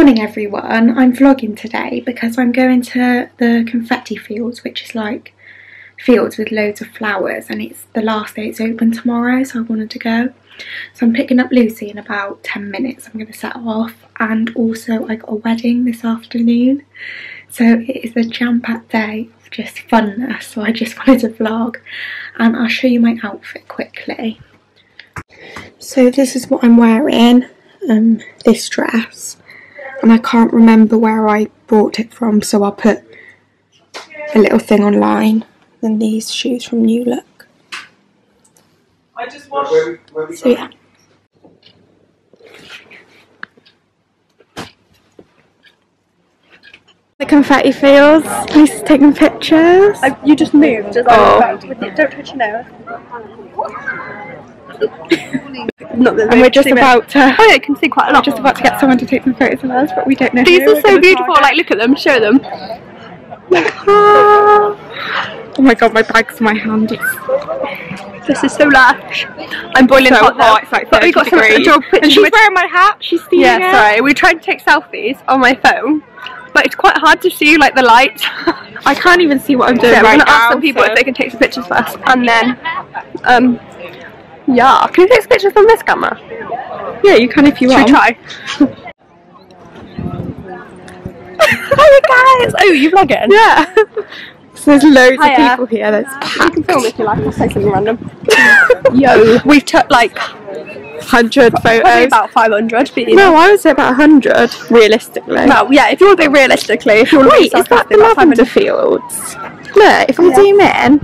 Morning everyone, I'm vlogging today because I'm going to the confetti fields which is like fields with loads of flowers and it's the last day it's open tomorrow so I wanted to go. So I'm picking up Lucy in about 10 minutes, I'm going to set off and also I got a wedding this afternoon so it is a jam-packed day of just funness so I just wanted to vlog and I'll show you my outfit quickly. So this is what I'm wearing, um, this dress and I can't remember where I bought it from, so I'll put a little thing online. Then these shoes from New Look. I just watched. So yeah. The confetti fields. He's taking pictures. I, you just moved as Oh. I was with it. Don't touch your nose. Not that and we're just about to Oh yeah, you can see quite a lot. we're just about to get someone to take some photos of us, but we don't know. These are so beautiful. target. Like, look at them. Show them. Oh my god, my bag's in my hand. This is so lush. I'm boiling so hot now. hot. It's like but we got some 30 to draw degrees. And pictures. she's wearing my hat. She's stealing yeah, it. sorry. We tried to take selfies on my phone, but it's quite hard to see like the light. I can't even see what I'm doing yeah, right we're gonna now. ask some people so- if they can take some pictures first, and then, um, yeah. Can you take pictures from this camera? Yeah, you can if you Should want. we try? Hi guys! Oh, you vlogging? Yeah. so there's loads Hiya. of people here. There's You can film if you like. I'll say something random. Yo, we've took like hundred probably photos. about 500. But no, know. I would say about hundred realistically. Well, yeah. If you want to be realistically, if you want to Wait, is that the lavender fields? Look, if I zoom in,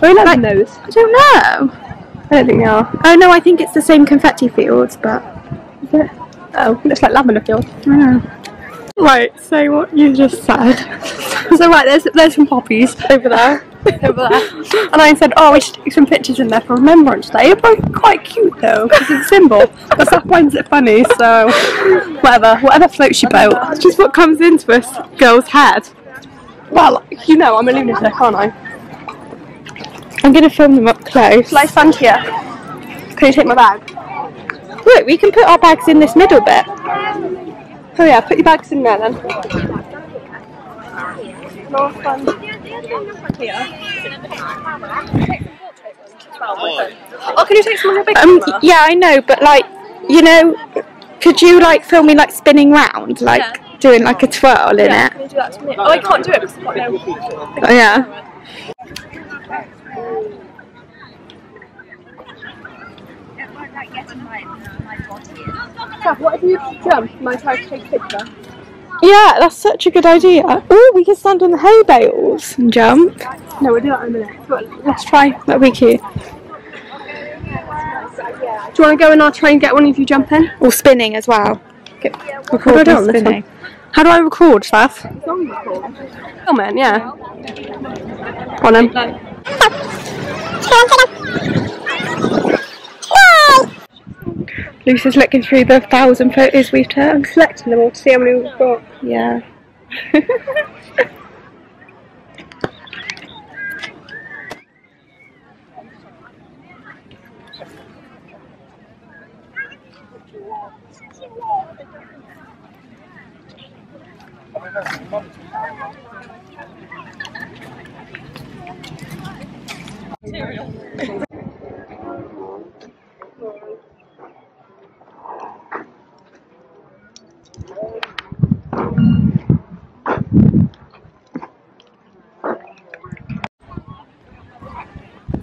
Where are like, those? I don't know. I don't think they are. Oh no, I think it's the same confetti fields, but Oh, looks like lavender field. I know. Right, say what you just said so right, there's there's some poppies over there. over there, and I said, oh, we should take some pictures in there for Remembrance Day. Be quite cute though, because it's a symbol. But that finds it funny, so whatever, whatever floats your boat. It's just what comes into a girl's head. Well, you know, I'm a lunatic, aren't I? I'm gonna film them up close. Shall I stand here? Can you take my bag? Look, we can put our bags in this middle bit. Oh yeah, put your bags in there then. No fun. Oh, can you take some of your Um, yeah, I know, but like, you know, could you like film me like spinning round, like Yeah. doing like a twirl in Yeah, it? can you do that to me? Oh, I can't do it because no... Oh, yeah. Kath, what if you jump and I take a picture? Yeah, that's such a good idea. Oh, we can stand on the hay bales and jump. No, we'll do that in a minute. But let's try. That'd be cute. Do you want to go and I'll try and get one of you jump in? Or spinning as well. Get, How do I record do it me on this spinning. How do I record, Seth? Film it, yeah. On then. Lucy's looking through the thousand photos we've taken. selecting them all to see how many we've got. Yeah.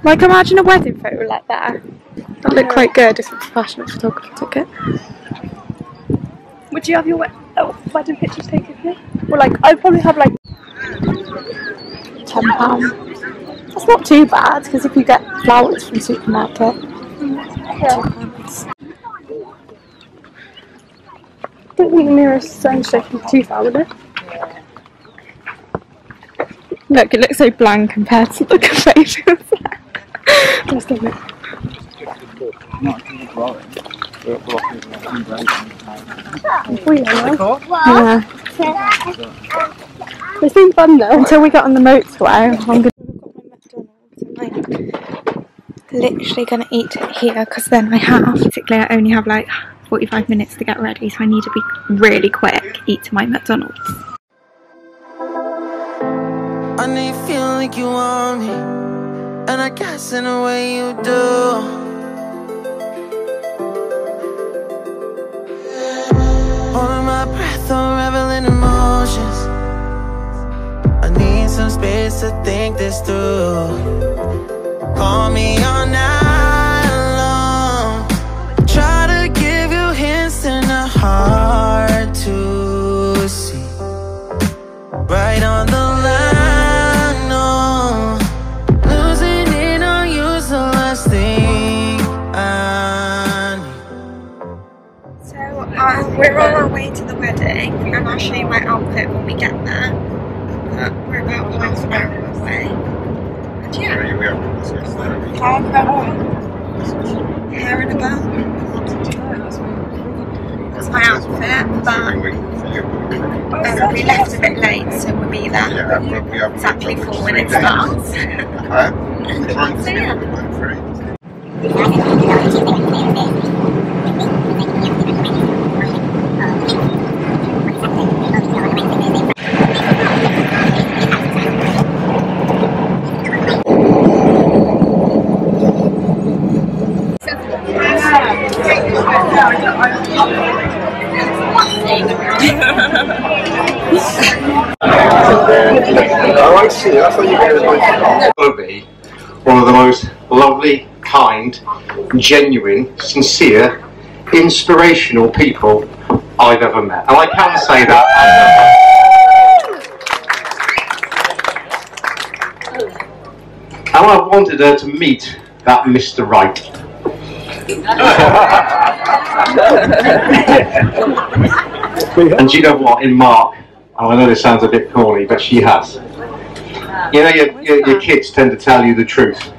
Like imagine a wedding photo like that. That'd look quite good if a professional photographer took it. Would you have your wed- oh, uh, wedding pictures taken here? Well, like, I'd probably have like Ten pounds. That's not too bad because if you get flowers from supermarket. Yeah. don't think the nearest train station is too far, would it? Look, it looks so bland compared to the cafe fields. Just a bit. Yeah, no. Yeah. It's been fun though until we got on the motorway. I'm gonna literally gonna eat it here because then I have basically I only have like 45 minutes to get ready so I need to be really quick eat to my McDonald's I know you feel like you want me, and I guess in a way you do. Holding my breath, unraveling emotions. I need some space to think this through. Call me all night my outfit but um, we left a bit late so we'll be there. Yeah, we are exactly four when it starts so yeah Oh, I see. I thought you were going to be one of the most lovely, kind, genuine, sincere, inspirational people I've ever met. And I can say that. And I wanted her to meet that Mr. Right. and do you know what? In Mark, and I know this sounds a bit corny, but she has. You know, your, your, your kids tend to tell you the truth.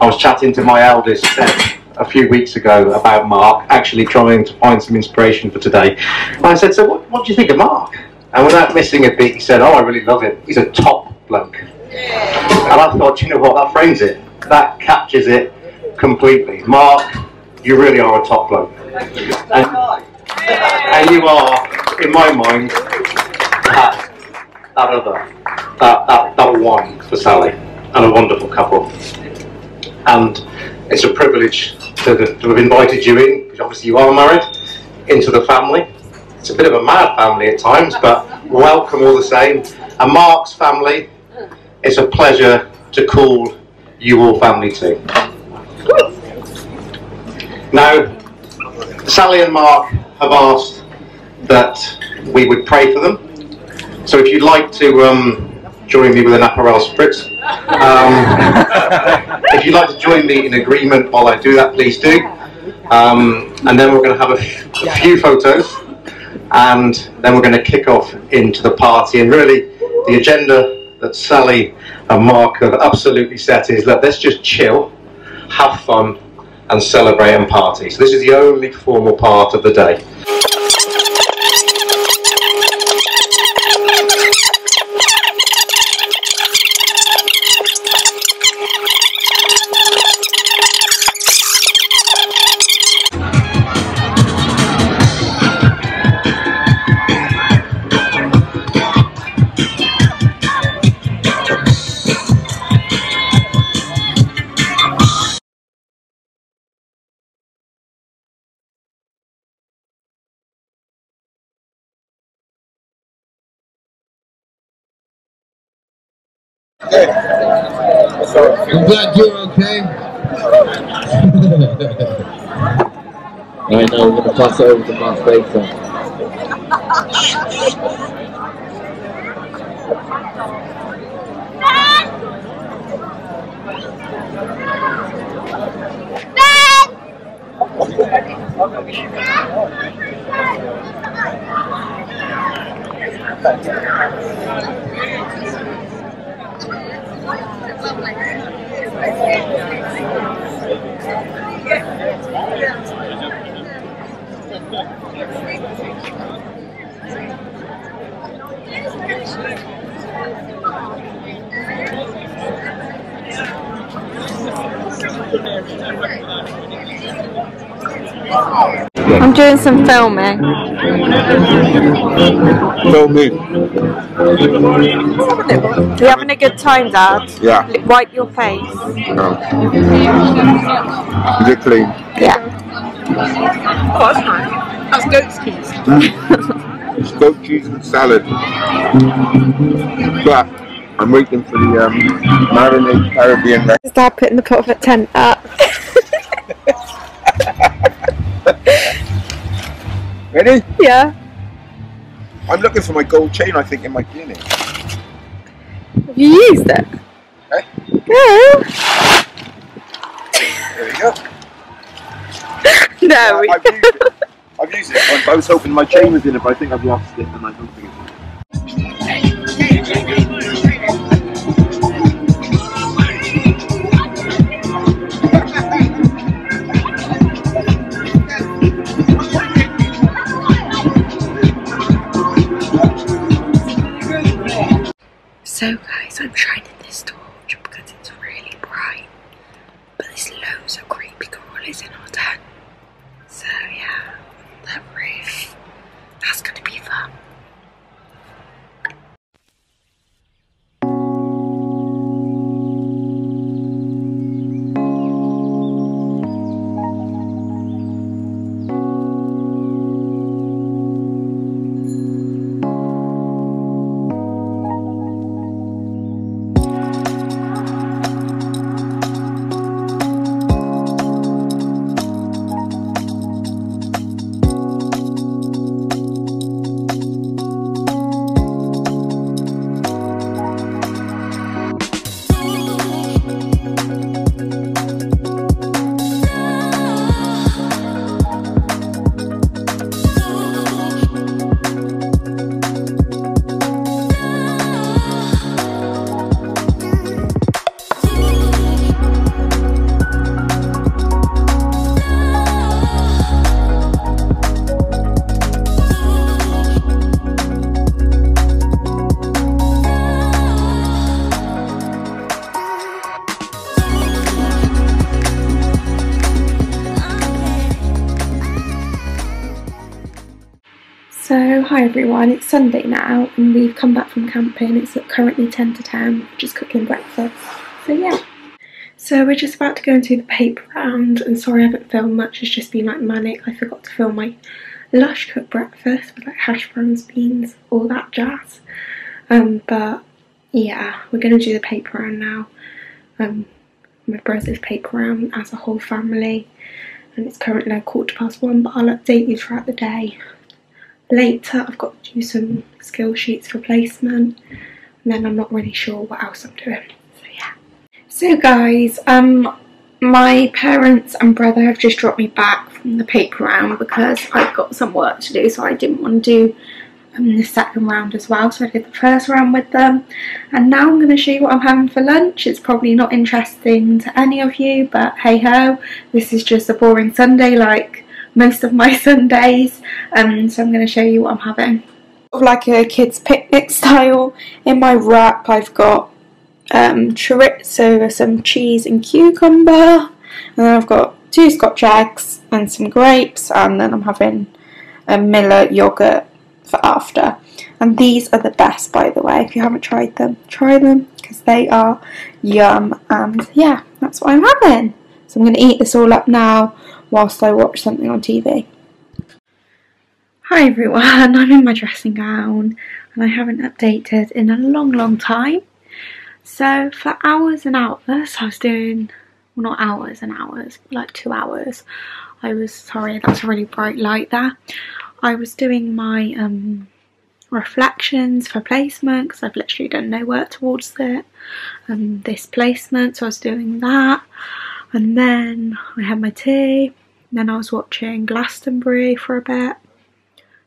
I was chatting to my eldest uh, a few weeks ago about Mark, actually trying to find some inspiration for today. And I said, So, what, what do you think of Mark? And without missing a beat, he said, Oh, I really love it. He's a top bloke. And I thought, you know what, that frames it. That captures it completely. Mark, you really are a top bloke. And, and you are, in my mind, that, that other, that, that, that one for Sally, and a wonderful couple. And it's a privilege to, to have invited you in, because obviously you are married, into the family. It's a bit of a mad family at times, but welcome all the same. And Mark's family, it's a pleasure to call you all family too. Now, Sally and Mark have asked that we would pray for them. So if you'd like to um, join me with an Aperol Spritz, um, if you'd like to join me in agreement while I do that, please do. Um, and then we're going to have a, f- a few photos, and then we're going to kick off into the party. And really, the agenda that Sally and Mark have absolutely set is that let's just chill, have fun, and celebrate and party. So this is the only formal part of the day. I'm glad you're okay. Alright, now we're gonna pass it over to Mark Baker. I'm doing some filming. Film me. You having a good time, Dad? Yeah. Wipe your face. No. Is it clean? Yeah. Oh, that's nice. That's goat's cheese. It's goat cheese and salad. But I'm waiting for the um, marinade Caribbean recipe. Is Dad putting the profit tent up? Ready? yeah. I'm looking for my gold chain, I think, in my clinic. Have you used it? Eh? No. There we go. No. I've used it. I've used it. I was hoping my chain was in it, but I think I've lost it, and I don't think it's. So So, hi everyone, it's Sunday now and we've come back from camping. It's currently 10 to 10, just cooking breakfast. So, yeah. So, we're just about to go into the paper round, and sorry I haven't filmed much, it's just been like manic. I forgot to film my lush cooked breakfast with like hash browns, beans, all that jazz. Um, but yeah, we're going to do the paper round now. Um, my brother's paper round as a whole family, and it's currently like quarter past one, but I'll update you throughout the day later I've got to do some skill sheets for placement and then I'm not really sure what else I'm doing. So yeah. So guys um my parents and brother have just dropped me back from the paper round because I've got some work to do so I didn't want to do um, the second round as well so I did the first round with them. And now I'm going to show you what I'm having for lunch. It's probably not interesting to any of you but hey ho this is just a boring Sunday like most of my Sundays um, so I'm going to show you what I'm having. Of like a kids picnic style. In my wrap I've got um, chorizo, some cheese and cucumber and then I've got two scotch eggs and some grapes and then I'm having a Müller yoghurt for after. And these are the best by the way, if you haven't tried them, try them because they are yum and yeah, that's what I'm having. So I'm going to eat this all up now whilst I watch something on TV. Hi everyone, I'm in my dressing gown and I haven't updated in a long, long time. So for hours and hours, I was doing, well not hours and hours, like two hours. I was, sorry that's a really bright light there. I was doing my um, reflections for placement because I've literally done no work towards it. Um, this placement, so I was doing that. And then I had my tea. And Then I was watching Glastonbury for a bit.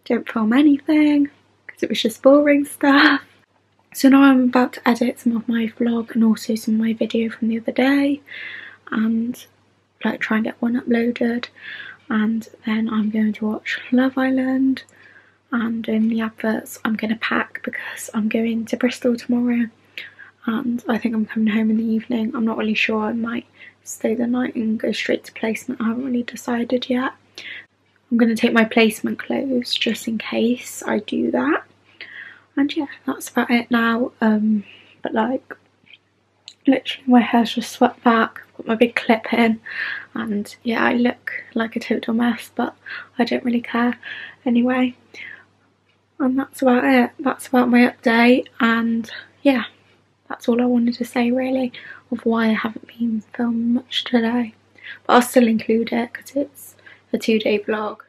Didn't film anything because it was just boring stuff. So now I'm about to edit some of my vlog and also some of my video from the other day and like try and get one uploaded and then I'm going to watch Love Island and in the adverts I'm going to pack because I'm going to Bristol tomorrow and I think I'm coming home in the evening. I'm not really sure, I might stay the night and go straight to placement. I haven't really decided yet. I'm going to take my placement clothes just in case I do that. And yeah, that's about it now. Um, but like, literally my hair's just swept back, got my big clip in and yeah, I look like a total mess but I don't really care anyway. And that's about it. That's about my update and yeah that's all I wanted to say really of why I haven't been filming much today. But I'll still include it because it's a two day vlog.